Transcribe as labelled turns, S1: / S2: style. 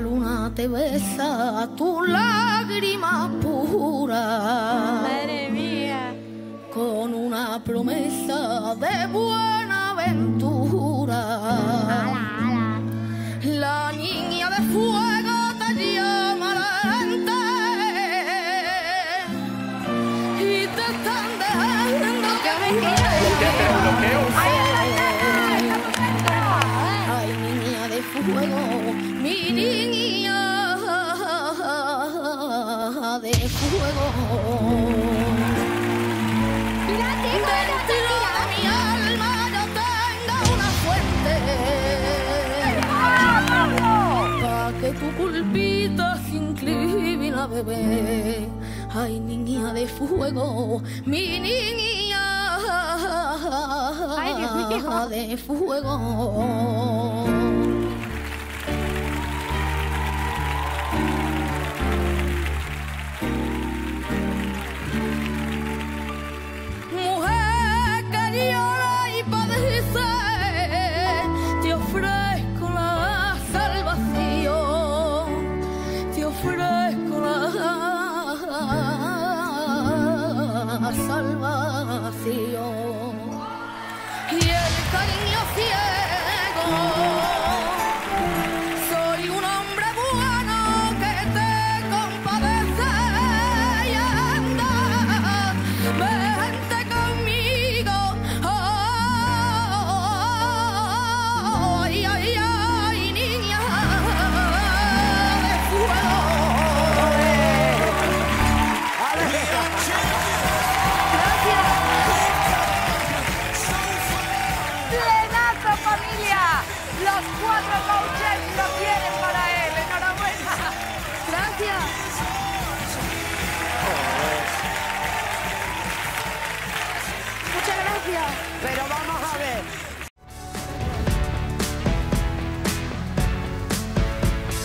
S1: luna te besa tu lágrima pura.
S2: Madre mía.
S1: Con una promesa de buena aventura. La niña de fuego te llama lente y te están dejando una fuente Pa' que tu culpita se incline a bebé Ay, niña de fuego, mi niña
S2: Ay, Dios mío.
S1: de fuego salvación.
S2: ¡Plenazo, familia! Los cuatro coaches lo tienen para él. ¡Enhorabuena!
S1: Gracias. Muchas gracias.
S3: Pero vamos a ver,